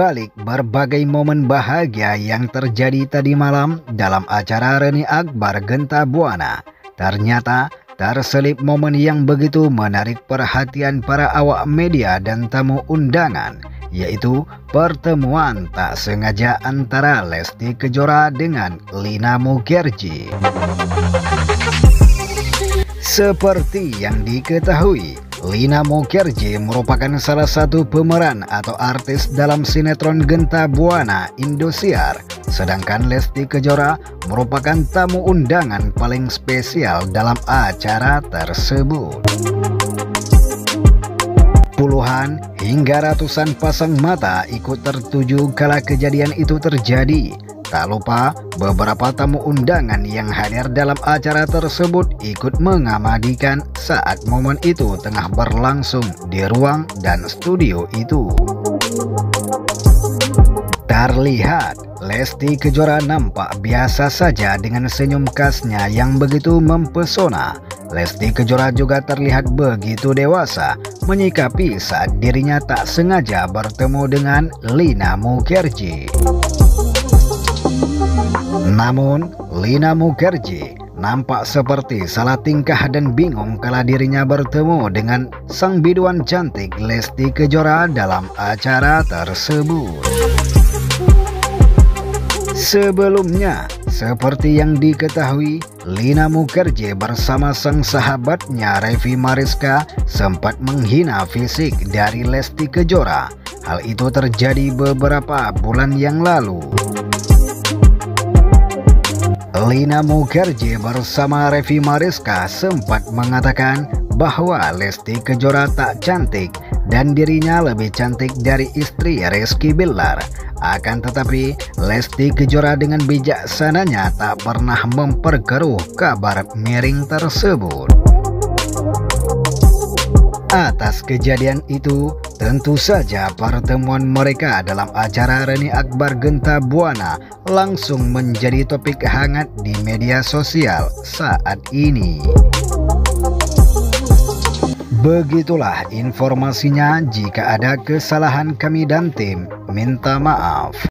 balik berbagai momen bahagia yang terjadi tadi malam dalam acara Reni Akbar Genta Buana, ternyata terselip momen yang begitu menarik perhatian para awak media dan tamu undangan, yaitu pertemuan tak sengaja antara Lesti Kejora dengan Lina Mukherjee. Seperti yang diketahui, Lina Mukherjee merupakan salah satu pemeran atau artis dalam sinetron Genta Buana Indosiar. Sedangkan Lesti Kejora merupakan tamu undangan paling spesial dalam acara tersebut. Puluhan hingga ratusan pasang mata ikut tertuju kala kejadian itu terjadi. Tak lupa, beberapa tamu undangan yang hadir dalam acara tersebut ikut mengamadikan saat momen itu tengah berlangsung di ruang dan studio itu. Terlihat, Lesti Kejora nampak biasa saja dengan senyum khasnya yang begitu mempesona. Lesti Kejora juga terlihat begitu dewasa menyikapi saat dirinya tak sengaja bertemu dengan Lina Mukherjee. Namun, Lina Mukherjee nampak seperti salah tingkah dan bingung kala dirinya bertemu dengan sang biduan cantik Lesti Kejora dalam acara tersebut. Sebelumnya, seperti yang diketahui, Lina Mukherjee bersama sang sahabatnya Revi Mariska sempat menghina fisik dari Lesti Kejora. Hal itu terjadi beberapa bulan yang lalu. Lina Mukherjee bersama Revi Mariska sempat mengatakan bahwa Lesti Kejora tak cantik dan dirinya lebih cantik dari istri Rizky Billar. Akan tetapi, Lesti Kejora dengan bijaksananya tak pernah memperkeruh kabar miring tersebut. Atas kejadian itu, tentu saja pertemuan mereka dalam acara Reni Akbar Genta Buana langsung menjadi topik hangat di media sosial saat ini. Begitulah informasinya, jika ada kesalahan kami dan tim, minta maaf.